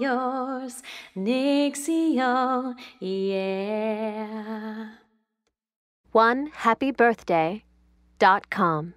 yours, Nixio, yeah. One happy birthday dot com.